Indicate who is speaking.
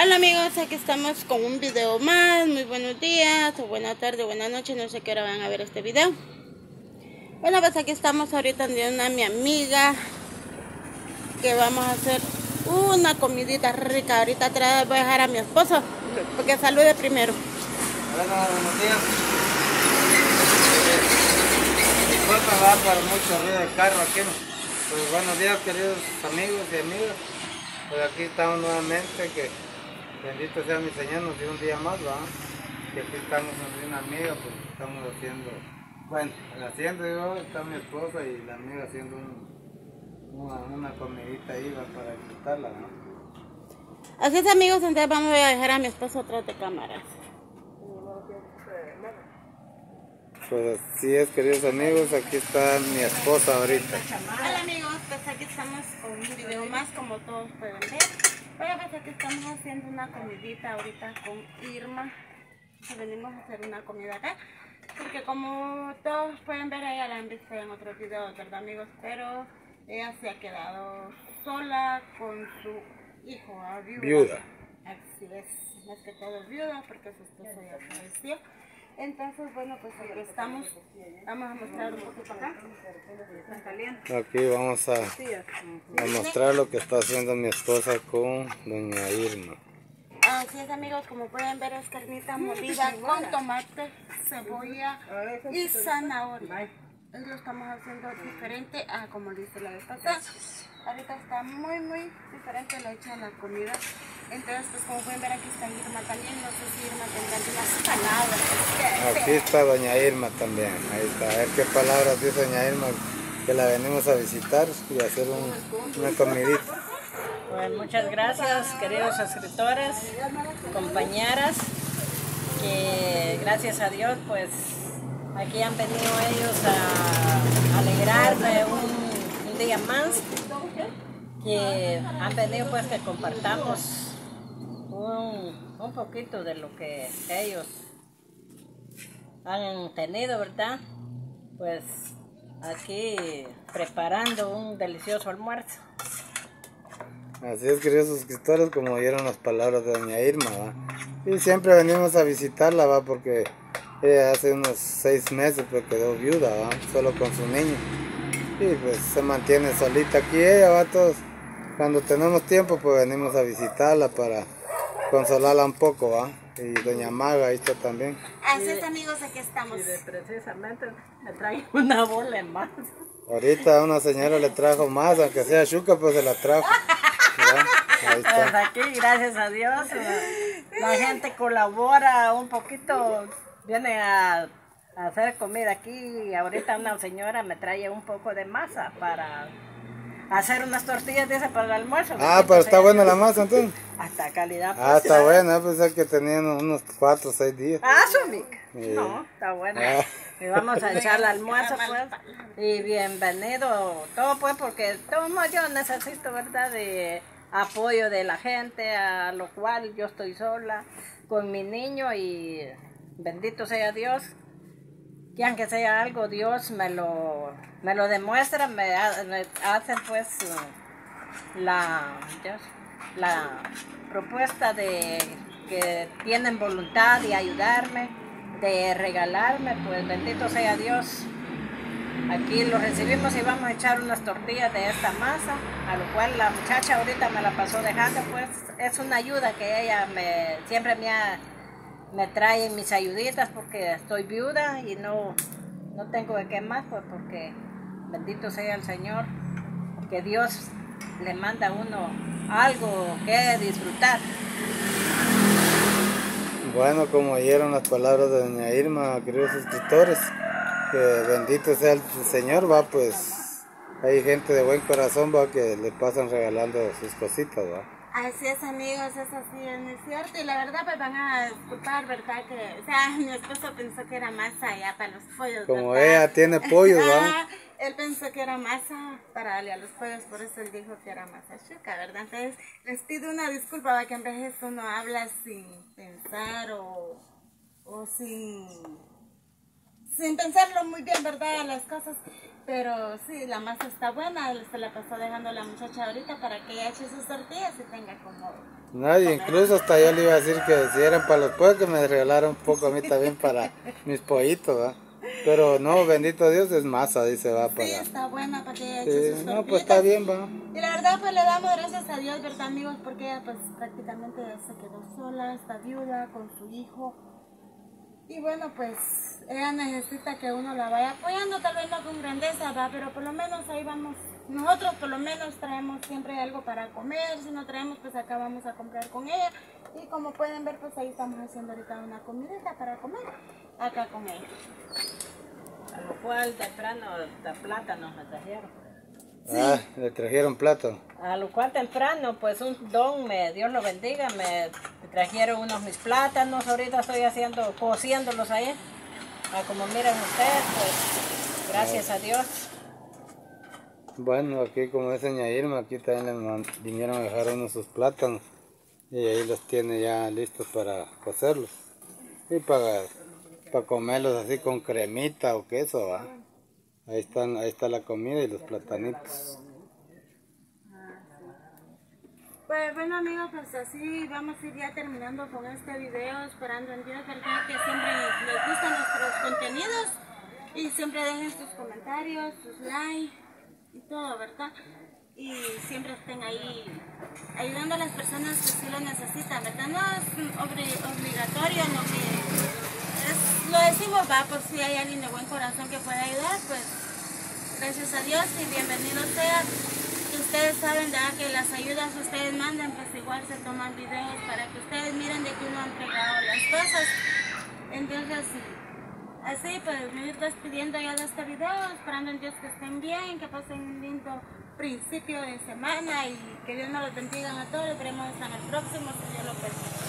Speaker 1: Hola amigos, aquí estamos con un video más. Muy buenos días, o buena tarde, buena noche. No sé qué hora van a ver este video. Bueno, pues aquí estamos ahorita de una mi amiga que vamos a hacer una comidita rica. Ahorita atrás voy a dejar a mi esposo porque salude primero.
Speaker 2: Hola, buenos días. Disculpa, va por mucho ruido de carro aquí. Pues buenos días, queridos amigos y amigas. Pues aquí estamos nuevamente, que bendito sea mi Señor, nos dio un día más, ¿va? Que aquí estamos con una amiga, pues estamos haciendo, bueno, haciendo yo, está mi esposa y la amiga haciendo un, una, una comidita ahí, ¿va? Para disfrutarla, ¿no?
Speaker 1: Así es amigos, entonces vamos a dejar a mi esposo atrás de cámaras.
Speaker 2: Pues así es, queridos amigos, aquí está mi esposa ahorita.
Speaker 1: Hola amigos, pues aquí estamos con un video más como todos pueden ver. Aquí estamos haciendo una comidita ahorita con Irma. Pues venimos a hacer una comida acá. Porque como todos pueden ver, ella la han visto en otros videos, ¿verdad amigos? Pero ella se ha quedado sola con su hijo, ¿ah? viuda.
Speaker 2: Viuda.
Speaker 1: Así es, más que todo viuda porque su esposo ya falleció. Entonces, bueno, pues aquí estamos. Vamos a mostrar un poquito acá. Está caliente.
Speaker 2: Aquí vamos a, a mostrar lo que está haciendo mi esposa con doña Irma.
Speaker 1: Así es amigos, como pueden ver es carnita molida con tomate, cebolla y zanahoria. Lo estamos haciendo diferente a como lo hice la vez pasada. Ahorita está muy muy diferente la hecha de la comida. Entonces pues como pueden ver aquí está Irma también. No sé si Irma tendrá algunas palabras.
Speaker 2: Aquí está doña Irma también. Ahí está. A ver qué palabras dice doña Irma que la venimos a visitar y a hacer un, una comidita.
Speaker 3: Pues muchas gracias, queridos suscriptores, compañeras, que gracias a Dios, pues aquí han venido ellos a alegrarme un, un día más, que han venido pues que compartamos un, poquito de lo que ellos han tenido, ¿verdad? Pues aquí preparando un delicioso almuerzo.
Speaker 2: Así es, queridos suscriptores, como oyeron las palabras de doña Irma, ¿va? Y siempre venimos a visitarla, ¿va? Porque ella hace unos seis meses pues quedó viuda, ¿va? Solo con su niño. Y pues se mantiene solita aquí ella, ¿va? Todos, cuando tenemos tiempo, pues venimos a visitarla para consolarla un poco, ¿va? Y doña Maga, ahí está también.
Speaker 1: Así es amigos, aquí estamos.
Speaker 3: Y de precisamente me trae una bola en más.
Speaker 2: Ahorita una señora le trajo más, aunque sea chuca, pues se la trajo. Ahí
Speaker 3: Pues
Speaker 2: está.
Speaker 3: aquí, gracias a Dios, eh, la gente colabora un poquito, viene a, a hacer comida aquí y ahorita una señora me trae un poco de masa para hacer unas tortillas de esas para el almuerzo.
Speaker 2: Ah, pero está buena la masa entonces.
Speaker 3: Hasta calidad.
Speaker 2: Ah,
Speaker 3: pues,
Speaker 2: está
Speaker 3: ¿verdad?
Speaker 2: buena, pensé que tenían unos cuatro o seis días.
Speaker 3: Ah, Sumic.
Speaker 2: Sí.
Speaker 3: No, está buena.
Speaker 2: Ah.
Speaker 3: Y vamos a echar el almuerzo, pues. Y bienvenido todo, pues, porque todo yo necesito, ¿verdad?, de apoyo de la gente, a lo cual yo estoy sola con mi niño y bendito sea Dios. Que aunque sea algo, Dios me lo, me lo demuestra, me, me hace pues la, la propuesta de que tienen voluntad de ayudarme, de regalarme, pues bendito sea Dios. Aquí lo recibimos y vamos a echar unas tortillas de esta masa, a lo cual la muchacha ahorita me la pasó dejando, pues es una ayuda que ella me siempre me, ha- me trae mis ayuditas porque estoy viuda y no, no tengo de qué más, pues porque bendito sea el Señor, que Dios le manda a uno algo que disfrutar.
Speaker 2: Bueno, como oyeron las palabras de doña Irma, queridos suscriptores, que bendito sea el Señor, va, pues hay gente de buen corazón, va, que le pasan regalando sus cositas, va.
Speaker 1: Así es amigos, es así, es muy cierto. Y la verdad pues van a disculpar, ¿verdad? Que, o sea, mi esposo pensó que era masa ya para los pollos.
Speaker 2: Como
Speaker 1: ¿verdad?
Speaker 2: ella tiene pollos.
Speaker 1: Ah, él pensó que era masa para darle a los pollos, por eso él dijo que era masa chuca, ¿verdad? Entonces les pido una disculpa, va, que en vez uno habla sin pensar o, o sin, sin pensarlo muy bien, ¿verdad? Las cosas. Pero sí, la masa está buena, se la pasó dejando la muchacha ahorita para que ella eche sus tortillas y tenga como
Speaker 2: Nadie, incluso hasta yo le iba a decir que si eran para los pollos que me regalaron un poco a mí también para mis pollitos, ¿va? Pero no, bendito Dios es masa, dice, va para...
Speaker 1: Sí, está buena para que
Speaker 2: Sí,
Speaker 1: sus
Speaker 2: no, pues está bien, va.
Speaker 1: Y la verdad, pues le damos gracias a Dios, ¿verdad, amigos? Porque ella, pues prácticamente se quedó sola, está viuda con su hijo. Y bueno, pues ella necesita que uno la vaya apoyando, tal vez no con grandeza, va, pero por lo menos ahí vamos. Nosotros por lo menos traemos siempre algo para comer, si no traemos, pues acá vamos a comprar con ella. Y como pueden ver, pues ahí estamos haciendo ahorita una comidita para comer acá con ella.
Speaker 3: A lo cual temprano de plátanos me trajeron.
Speaker 2: Ah, le trajeron plato.
Speaker 3: A lo cual temprano, pues un don, me, Dios lo bendiga, me trajeron unos mis plátanos, ahorita estoy haciendo, cociéndolos ahí. Ah, como miren ustedes, pues gracias a Dios.
Speaker 2: Bueno, aquí como dice doña Irma, aquí también le vinieron a dejar unos sus plátanos. Y ahí los tiene ya listos para cocerlos. Y para, para comerlos así con cremita o queso, ¿va? Ahí, están, ahí está la comida y los platanitos.
Speaker 1: Pues bueno amigos, pues así vamos a ir ya terminando con este video, esperando en Dios, ¿verdad? Que siempre les gustan nuestros contenidos y siempre dejen sus comentarios, sus likes y todo, ¿verdad? Y siempre estén ahí ayudando a las personas que sí lo necesitan, ¿verdad? No es obligatorio, no que lo decimos, va, por si hay alguien de buen corazón que pueda ayudar, pues gracias a Dios y bienvenido sea. Ustedes saben que las ayudas ustedes mandan, pues igual se toman videos para que ustedes miren de que uno ha entregado las cosas. Entonces, así pues me ir despidiendo ya de este video, esperando en Dios que estén bien, que pasen un lindo principio de semana y que Dios nos los bendiga a todos. Nos veremos hasta el próximo, si Dios lo permite.